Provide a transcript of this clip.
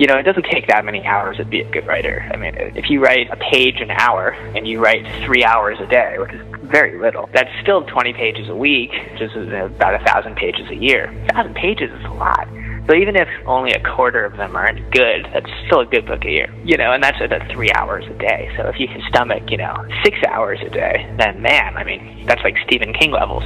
you know, it doesn't take that many hours to be a good writer. I mean, if you write a page an hour and you write three hours a day, which is very little, that's still 20 pages a week, which is uh, about a thousand pages a year. A thousand pages is a lot. So even if only a quarter of them aren't good, that's still a good book a year. You know, and that's at three hours a day. So if you can stomach, you know, six hours a day, then man, I mean, that's like Stephen King levels.